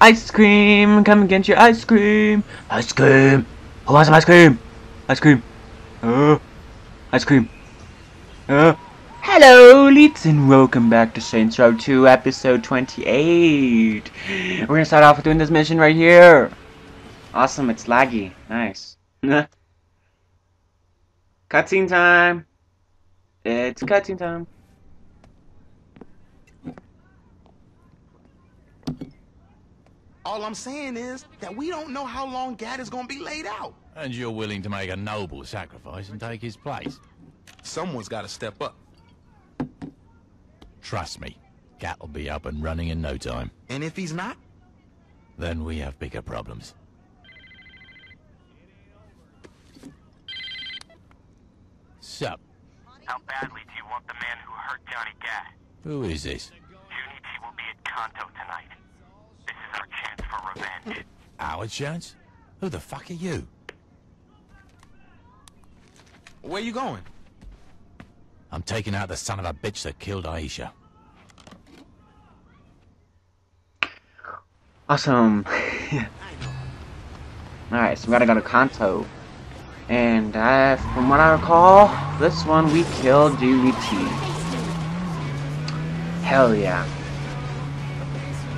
Ice cream, come get your ice cream. Ice cream. Who wants some ice cream? Ice cream. Uh, ice cream. Uh. Hello, elites, and welcome back to Saints Row 2, episode 28. We're gonna start off with doing this mission right here. Awesome, it's laggy. Nice. cutscene time. It's cutscene time. All I'm saying is that we don't know how long Gat is gonna be laid out. And you're willing to make a noble sacrifice and take his place. Someone's gotta step up. Trust me, Gat will be up and running in no time. And if he's not, Then we have bigger problems. Sup, How badly do you want the man who hurt Johnny Gat? who is this? Jyunichi will be at Kanto tonight. This is our chance for revenge. Our chance? Who the fuck are you? where you going? I'm taking out the son of a bitch that killed Aisha. Awesome. Alright, so we gotta go to Kanto. And uh, from what I recall, this one we killed Jyunichi. Hell yeah.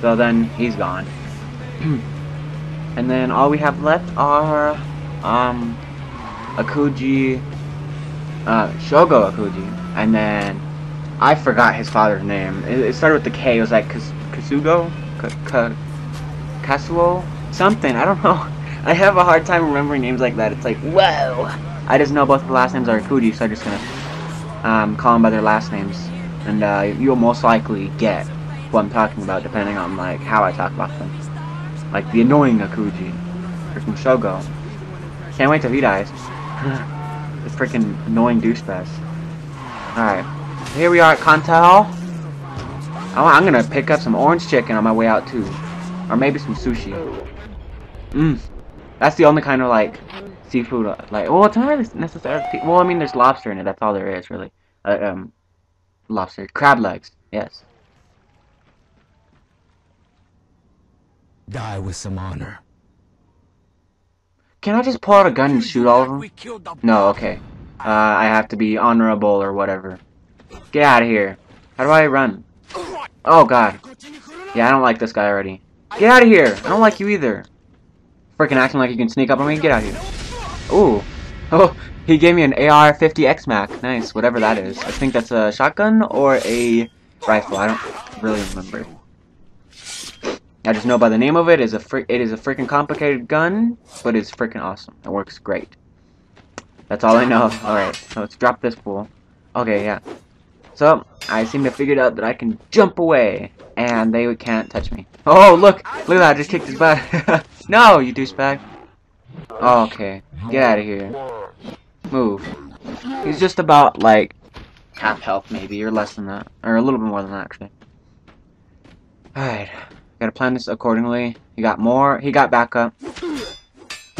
So then he's gone. and then all we have left are um Akuji uh Shogo Akuji. And then I forgot his father's name. It, it started with the K, it was like Kas Kasugo? Ka Ka Kasuo? Something, I don't know. I have a hard time remembering names like that. It's like, whoa! I just know both the last names are Akuji, so I'm just gonna um, call them by their last names. And uh, you'll most likely get what I'm talking about, depending on like how I talk about them. Like the annoying Akuji. Or from Shogo. Can't wait till he dies. this freaking annoying douchebag. Alright. Here we are at Kanto. Oh, I'm gonna pick up some orange chicken on my way out too. Or maybe some sushi. Mmm. That's the only kind of like seafood. uh, Like, well, it's not really necessarily. Well, I mean, there's lobster in it. That's all there is, really. Uh, um, lobster, crab legs. Yes. Die with some honor. Can I just pull out a gun and shoot all of them? No. Okay. Uh, I have to be honorable or whatever. Get out of here. How do I run? Oh God. Yeah, I don't like this guy already. Get out of here. I don't like you either. Freaking acting like you can sneak up on me. Get out of here. Ooh. Oh, he gave me an AR-50X Mac. Nice, whatever that is. I think that's a shotgun or a rifle. I don't really remember. I just know by the name of it is a fr it is a freaking complicated gun, but it's freaking awesome. It works great. That's all I know. Alright, so let's drop this fool. Okay, yeah. So, I seem to figured out that I can jump away, and they can't touch me. Oh, look! Look at that, I just kicked his butt. no, you douchebag. Okay, get out of here. Move. He's just about, like, half health, maybe, or less than that. Or a little bit more than that, actually. Alright. Gotta plan this accordingly. He got more. He got backup.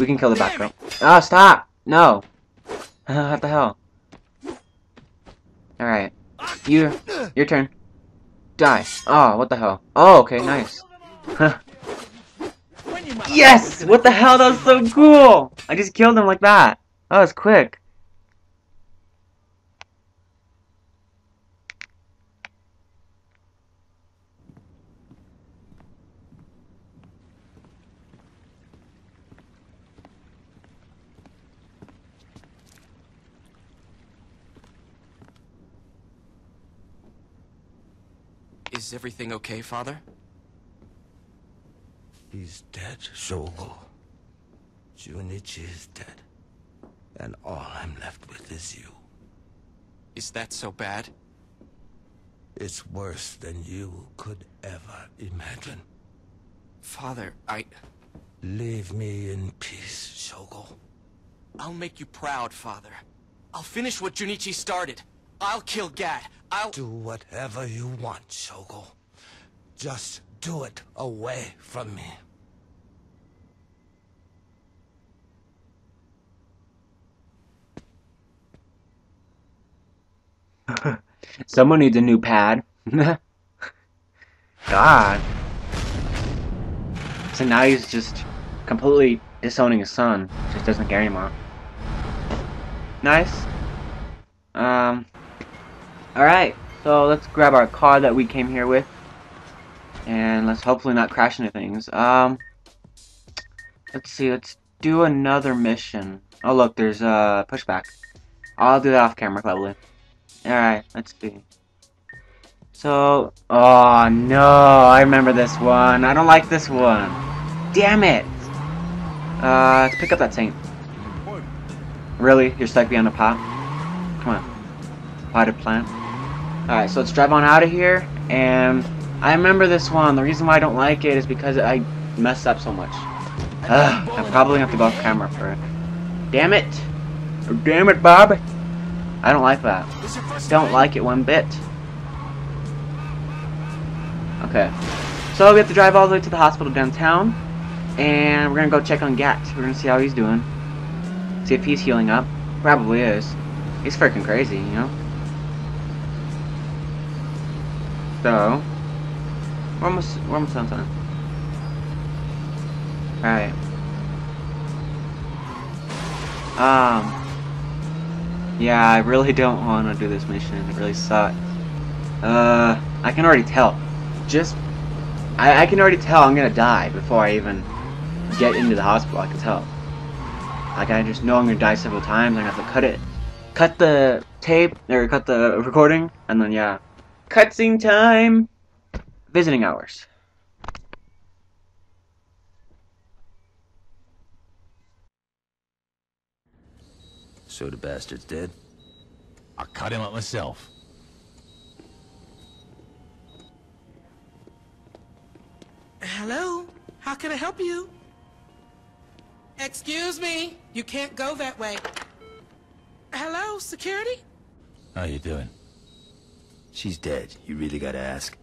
We can kill the backup. Oh, stop! No! what the hell? Alright. You, your turn. Die. Oh, what the hell? Oh, okay, nice. yes! What the hell? That was so cool! I just killed him like that. That was quick. Is everything okay, Father? He's dead, Shogo. Jyunichi is dead. And all I'm left with is you. Is that so bad? It's worse than you could ever imagine. Father, I... Leave me in peace, Shogo. I'll make you proud, Father. I'll finish what Jyunichi started. I'll kill Gat. I'll... Do whatever you want, Shogo. Just do it away from me. Someone needs a new pad. God. So now he's just completely disowning his son. Just doesn't care anymore. Nice. Um. Alright, so let's grab our car that we came here with. And let's hopefully not crash into things. Um. Let's see, let's do another mission. Oh look, there's a pushback. I'll do that off camera probably. Alright, let's see. So, oh no, I remember this one. I don't like this one. Damn it! Uh, let's pick up that saint. Really? You're stuck behind the pot? Come on. Potted plant. Alright, so let's drive on out of here. And I remember this one. The reason why I don't like it is because I messed up so much. Ugh, I probably gonna have to go off camera for it. Damn it! Oh, damn it, Bob! I don't like that. Don't like it one bit. Okay. So we have to drive all the way to the hospital downtown. And we're gonna go check on Gat. We're gonna see how he's doing. See if he's healing up. Probably is. He's freaking crazy, you know? So, we're almost, we're almost done time. Alright. Um, yeah, I really don't want to do this mission. It really sucks. Uh, I can already tell. Just, I, I can already tell I'm gonna die before I even get into the hospital. I can tell. Like I just know I'm gonna die several times. I'm gonna have to cut it, cut the tape or cut the recording, and then yeah, cutscene time. Visiting hours. So the bastard's dead? I cut him up myself. Hello? How can I help you? Excuse me. You can't go that way. Hello, security? How you doing? She's dead. You really gotta ask.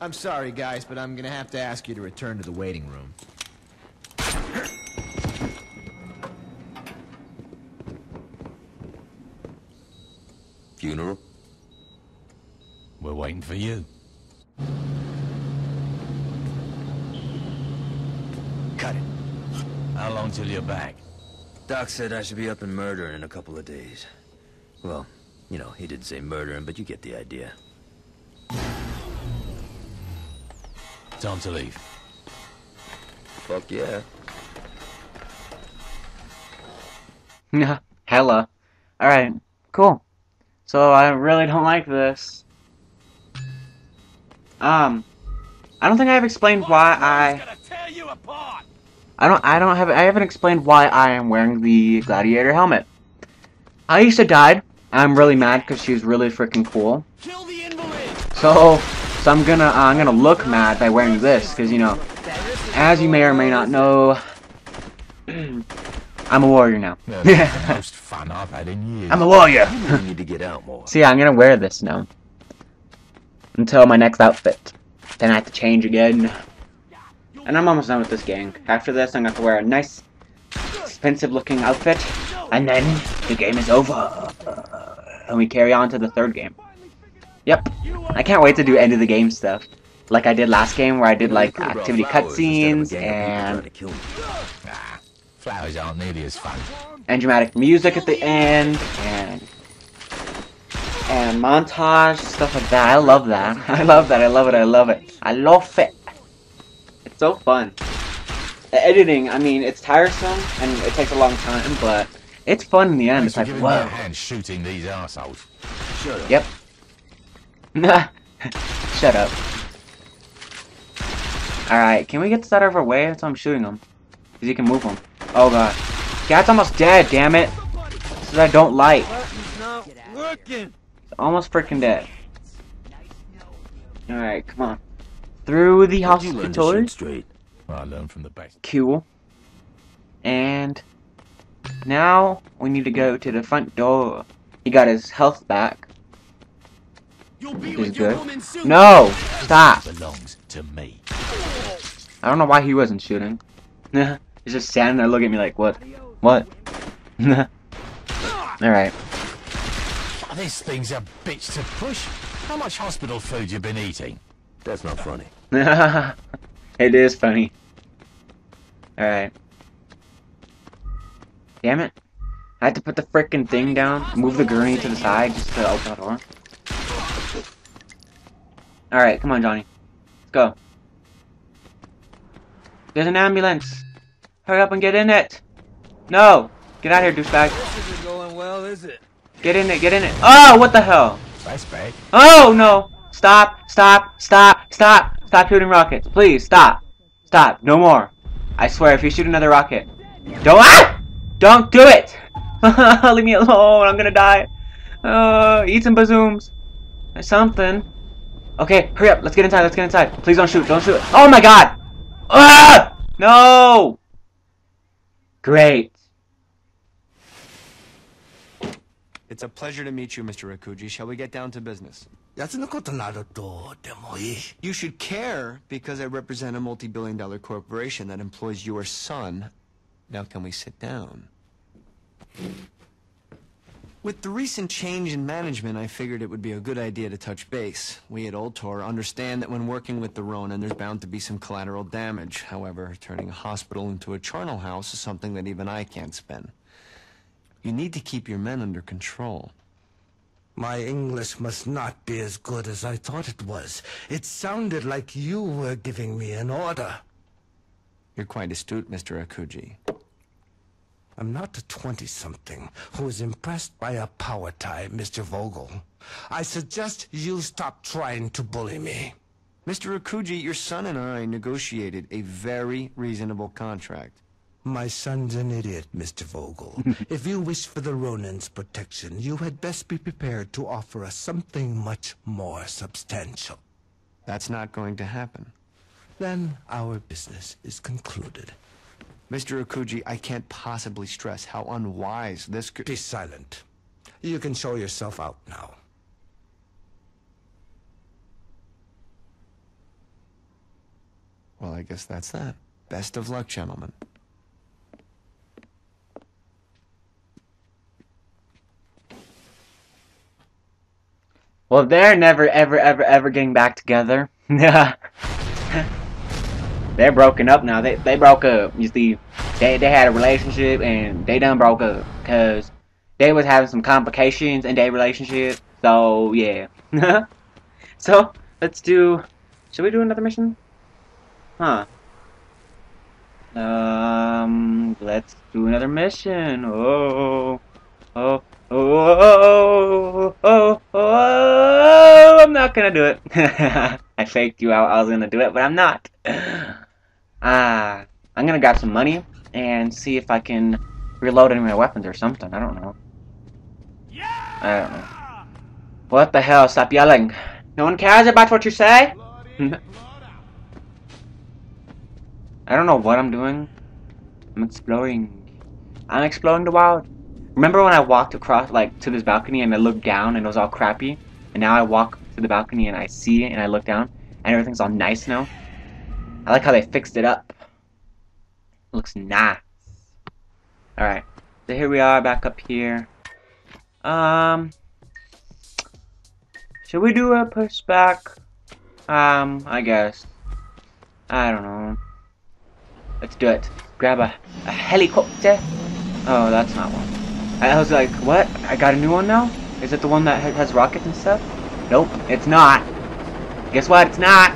I'm sorry, guys, but I'm gonna have to ask you to return to the waiting room. Funeral? We're waiting for you. Cut it. How long till you're back? Doc said I should be up and murdering in a couple of days. Well, you know, he didn't say murdering, but you get the idea. Time to leave. Fuck yeah. Yeah, hella. Alright, cool. So I really don't like this. Um, I don't think I have explained why I. I don't. I don't have. I haven't explained why I am wearing the gladiator helmet. I used to died. I'm really mad because she's really freaking cool. So, so I'm gonna. Uh, I'm gonna look mad by wearing this because you know, as you may or may not know, I'm a warrior now. Yeah, the most fun I've had in years. I'm a warrior. You need to get out more. So yeah, I'm gonna wear this now. Until my next outfit. Then I have to change again. And I'm almost done with this gang. After this, I'm gonna have to wear a nice, expensive looking outfit. And then, the game is over. And we carry on to the third game. Yep. I can't wait to do end of the game stuff. Like I did last game, where I did like activity cutscenes and Ah, flowers aren't nearly as fun. and dramatic music at the end and and montage stuff like that. I love that. I love that. I love it. I love it. I love it. It's so fun. The editing, I mean, it's tiresome and it takes a long time, but it's fun in the end. It's like, giving me a whoa. hand shooting these assholes. Shut up. Yep. Shut up. Alright, can we get this out of our way? That's why I'm shooting him. Because he can move him. Oh god. Gat's almost dead, damn it. This is what I don't like. It's almost freaking dead. Alright, come on. Through the How'd you learn hospital. shoot straight? Well, I learned from the best. Cool. And now we need to go to the front door. He got his health back. Which is good. No! Stop! Belongs to me. I don't know why he wasn't shooting. He's just standing there looking at me like, what? What? Alright. This thing's a bitch to push. How much hospital food you been eating? That's not funny. it is funny. Alright. Damn it. I had to put the frickin' thing down, move the gurney to the side just to open the door. Alright, come on, Johnny. Let's go. There's an ambulance. Hurry up and get in it. No! Get out of here, douchebag. This isn't going well, is it? Get in it, get in it. Oh, what the hell? Nice bag. Oh, no! Stop, stop, stop, stop! Stop shooting rockets. Please, stop. Stop. No more. I swear, if you shoot another rocket. Don't- ah! Don't do it! Leave me alone, I'm gonna die. Uh, eat some bazooms. Or something. Okay, hurry up, let's get inside, let's get inside. Please don't shoot, don't shoot. Oh my god! Ah! No! Great. It's a pleasure to meet you, Mr. Akuji. Shall we get down to business? You should care because I represent a multi-billion dollar corporation that employs your son now can we sit down? With the recent change in management, I figured it would be a good idea to touch base. We at Ultor understand that when working with the Ronin, there's bound to be some collateral damage. However, turning a hospital into a charnel house is something that even I can't spin. You need to keep your men under control. My English must not be as good as I thought it was. It sounded like you were giving me an order. You're quite astute, Mr. Akuji. I'm not a 20-something who is impressed by a power tie, Mr. Vogel. I suggest you stop trying to bully me. Mr. Akuji, your son and I negotiated a very reasonable contract. My son's an idiot, Mr. Vogel. if you wish for the Ronin's protection, you had best be prepared to offer us something much more substantial. That's not going to happen. Then our business is concluded. Mr. Akuji, I can't possibly stress how unwise this could... Be silent. You can show yourself out now. Well, I guess that's that. Best of luck, gentlemen. Well, they're never, ever, ever, ever getting back together. they're broken up now. They they broke up. You see, they they had a relationship and they done broke up because they was having some complications in their relationship. So yeah. so let's do. Should we do another mission? Huh. Um, let's do another mission. Oh, oh, oh, oh, oh, oh, I'm not gonna do it. I faked you out. I was gonna do it, but I'm not. Ah, I'm gonna grab some money and see if I can reload any of my weapons or something. I don't know. I don't know. What the hell? Stop yelling. No one cares about what you say? I don't know what I'm doing. I'm exploring. I'm exploring the wild. Remember when I walked across, like, to this balcony and I looked down and it was all crappy? And now I walk to the balcony and I see and I look down and everything's all nice now? I like how they fixed it up. It looks nice. Alright. So here we are back up here. Um... Should we do a pushback? Um, I guess. I don't know. Let's do it. Grab a, a helicopter. Oh, that's not one. I was like, what? I got a new one now? Is it the one that has rockets and stuff? Nope, it's not. Guess what? It's not.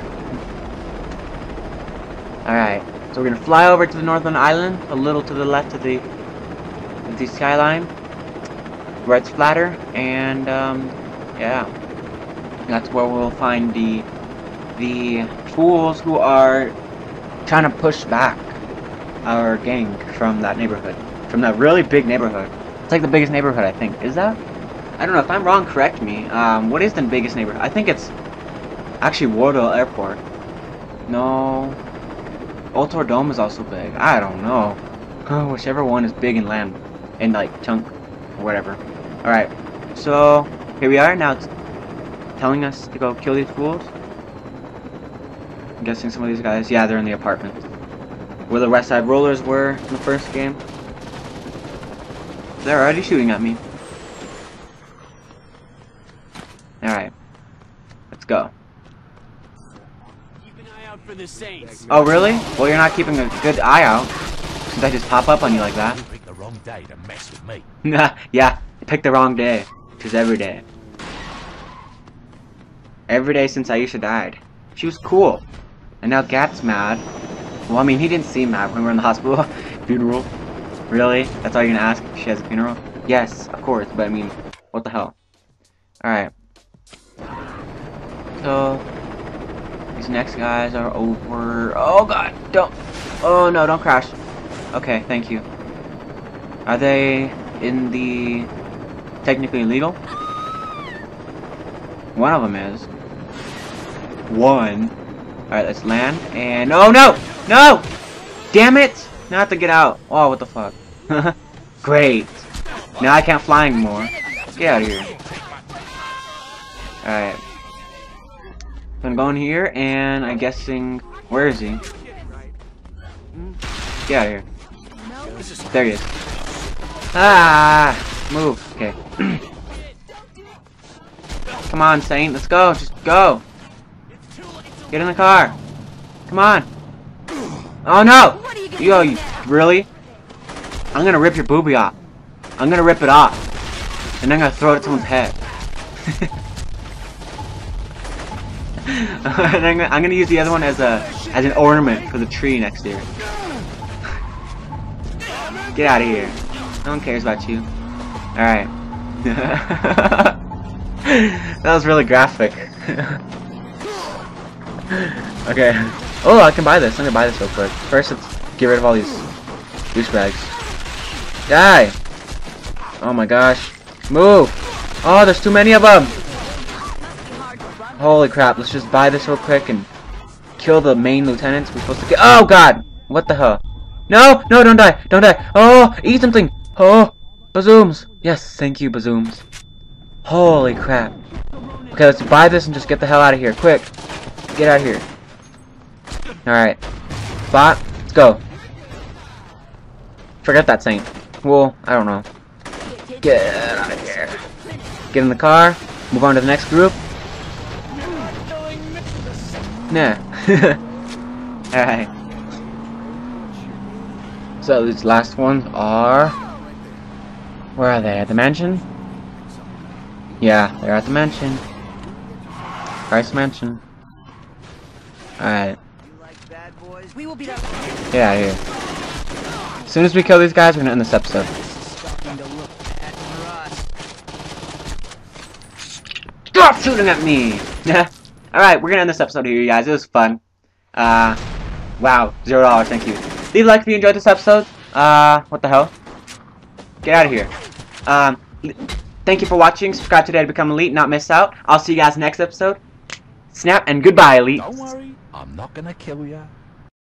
Alright, so we're gonna fly over to the northern island, a little to the left of the of the skyline, where it's flatter, and um, yeah, that's where we'll find the the fools who are trying to push back our gang from that neighborhood, from that really big neighborhood. It's like the biggest neighborhood, I think. Is that? I don't know. If I'm wrong, correct me. Um, what is the biggest neighborhood? I think it's actually Wardell Airport. No. Ultor Dome is also big. I don't know. Oh, whichever one is big in land, in like chunk, or whatever. All right. So here we are. Now it's telling us to go kill these fools. I'm guessing some of these guys. Yeah, they're in the apartment where the West Side Rollers were in the first game. They're already shooting at me. Alright. Let's go. Keep an eye out for the Saints. Oh, really? Well, you're not keeping a good eye out. Since I just pop up on you like that. You picked the wrong day to mess with me. yeah, pick the wrong day. Because every day. Every day since Aisha died. She was cool. And now Gat's mad. Well, I mean, he didn't seem mad when we were in the hospital. funeral. Really? That's all you're gonna ask? if She has a funeral? Yes, of course, but I mean, what the hell? Alright. So, these next guys are over. Oh god, don't. Oh no, don't crash. Okay, thank you. Are they in the technically illegal? One of them is. One. Alright, let's land. And. Oh no! No! Damn it! Now I have to get out. Oh, what the fuck? Great. Now I can't fly anymore. Get out of here. Alright. So I'm going here, and I'm guessing... Where is he? Get out of here. There he is. Ah! Move. Okay. Come on, Saint. Let's go. Just go. Get in the car. Come on. Oh no! Yo, you, really? I'm gonna rip your boobie off. I'm gonna rip it off. And I'm gonna throw it at someone's head. and I'm, gonna, I'm gonna use the other one as a as an ornament for the tree next year. Get out of here. No one cares about you. Alright. that was really graphic. okay. Oh, I can buy this. I'm gonna buy this real quick. First, let's get rid of all these douchebags. Die! Oh my gosh. Move! Oh, there's too many of them! Holy crap, let's just buy this real quick and kill the main lieutenants. We're supposed to get- Oh god! What the hell? No! No, don't die! Don't die! Oh! Eat something! Oh! Bazooms! Yes, thank you, Bazooms. Holy crap. Okay, let's buy this and just get the hell out of here. Quick! Get out of here. Alright. Spot. Let's go. Forget that saint. Well, I don't know. Get out of here. Get in the car. Move on to the next group. Nah. Alright. So these last ones are... Where are they? At the mansion? Yeah, they're at the mansion. Christ mansion. Alright. We will be there. Get out here. As soon as we kill these guys, we're gonna end this episode. Stop shooting at me! Alright, we're gonna end this episode here, you guys. It was fun. Uh, wow. Zero dollars, thank you. Leave a like if you enjoyed this episode. Uh, what the hell? Get out of here. Um, thank you for watching. Subscribe today to become elite, not miss out. I'll see you guys next episode. Snap and goodbye, elite. Don't worry, I'm not gonna kill you.